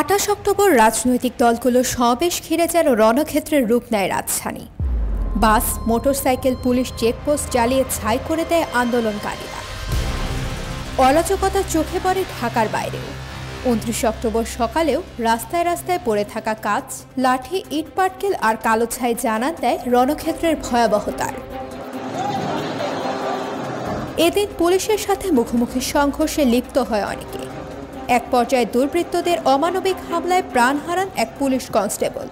আঠাশ অক্টোবর রাজনৈতিক দলগুলো সমাবেশ ঘিরে যেন রণক্ষেত্রের রূপ নেয় রাজধানী। বাস, মোটরসাইকেল, পুলিশ চেকপোস্ট জ্বালিয়ে ছাই করে দেয় আন্দোলনকারীরা। অরাজকতা চোখে পড়ে ঢাকার বাইরেও। উনত্রিশ অক্টোবর সকালেও রাস্তায় রাস্তায় পড়ে থাকা কাজ লাঠি, ইট পাটকেল আর কালো ছাই জানান দেয় রণক্ষেত্রের ভয়াবহতার। এদিন পুলিশের সাথে মুখোমুখি সংঘর্ষে লিপ্ত হয় অনেকে। এক পর্যায়ে দুর্বৃত্তদের অমানবিক হামলায় প্রাণ হারান এক পুলিশ কনস্টেবল।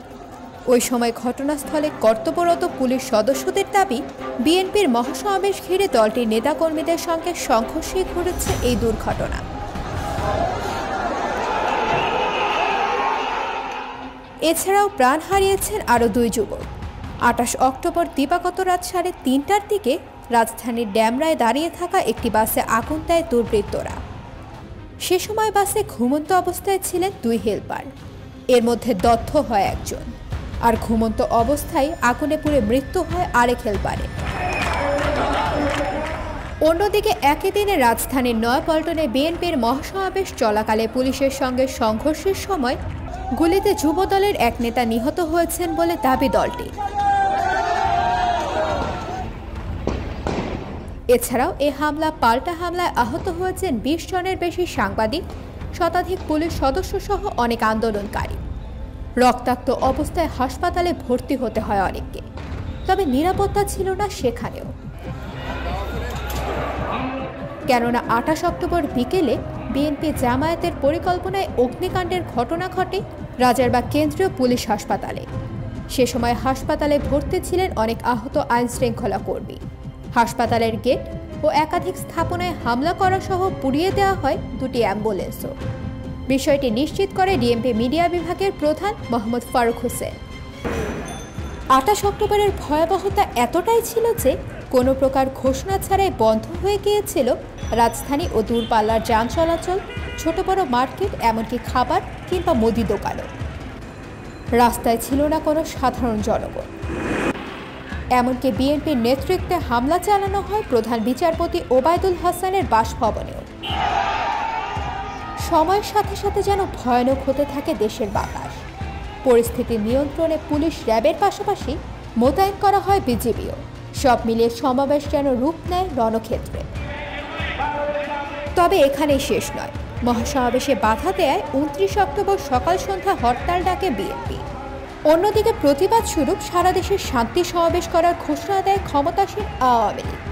ওই সময় ঘটনাস্থলে কর্তব্যরত পুলিশ সদস্যদের দাবি, বিএনপির মহাসমাবেশ ঘিরে দলটির নেতাকর্মীদের সঙ্গে সংঘর্ষে ঘটেছে এই দুর্ঘটনা। এছাড়াও প্রাণ হারিয়েছেন আরও দুই যুবক। আঠাশ অক্টোবর দিবাগত রাত সাড়ে তিনটার দিকে রাজধানীর ড্যামরায় দাঁড়িয়ে থাকা একটি বাসে আগুন দেয় দুর্বৃত্তরা। সে সময় বাসে ঘুমন্ত অবস্থায় ছিলেন দুই হেলপার। এর মধ্যে দত্ত হয় একজন। আর ঘুমন্ত অবস্থায় আগুনে পুড়ে মৃত্যু হয় আরেক হেলপারে অন্যদিকে একই দিনে রাজধানীর নয়াপল্টনে বিএনপির মহাসমাবেশ চলাকালে পুলিশের সঙ্গে সংঘর্ষের সময় গুলিতে যুবদলের এক নেতা নিহত হয়েছেন বলে দাবি দলটি এছাড়াও এ হামলা পাল্টা হামলায় আহত হয়েছেন বিশ জনের বেশি সাংবাদিক, শতাধিক পুলিশ সদস্য সহ অনেক আন্দোলনকারী। রক্তাক্ত অবস্থায় হাসপাতালে ভর্তি হতে হয় অনেককে, তবে নিরাপত্তা ছিল না সেখানেও। কেননা আঠাশ অক্টোবর বিকেলে বিএনপি জামায়াতের পরিকল্পনায় অগ্নিকাণ্ডের ঘটনা ঘটে রাজারবাগ কেন্দ্রীয় পুলিশ হাসপাতালে। সে সময় হাসপাতালে ভর্তি ছিলেন অনেক আহত আইন শৃঙ্খলা কর্মী। হাসপাতালের গেট ও একাধিক স্থাপনায় হামলা করা সহ পুড়িয়ে দেওয়া হয় দুটি অ্যাম্বুলেন্সও। বিষয়টি নিশ্চিত করে ডিএমপি মিডিয়া বিভাগের প্রধান মোহাম্মদ ফারুক হোসেন। আঠাশ অক্টোবরের ভয়াবহতা এতটাই ছিল যে কোনো প্রকার ঘোষণা ছাড়াই বন্ধ হয়ে গিয়েছিল রাজধানী ও দূরপাল্লার যান চলাচল, ছোট বড় মার্কেট, এমনকি খাবার কিংবা মুদি দোকানও। রাস্তায় ছিল না কোনো সাধারণ জনগণ। এমনকি বিএনপির নেতৃত্বে হামলা চালানো হয় প্রধান বিচারপতি ওবায়দুল হাসানের বাসভবনেও। সময়ের সাথে সাথে যেন ভয়ানক হতে থাকে দেশের বাতাস। পরিস্থিতি নিয়ন্ত্রণে পুলিশ র্যাবের পাশাপাশি মোতায়েন করা হয় বিজিবিও। সব মিলিয়ে সমাবেশ যেন রূপ নেয় রণক্ষেত্রে। তবে এখানেই শেষ নয়। মহাসমাবেশে বাধা দেয় উনত্রিশ অক্টোবর সকাল সন্ধ্যা হরতাল ডাকে বিএনপি। অন্যদিকে প্রতিবাদ স্বরূপ সারা দেশে শান্তি সমাবেশ করার ঘোষণা দেয় ক্ষমতাসীন আওয়ামী লীগ।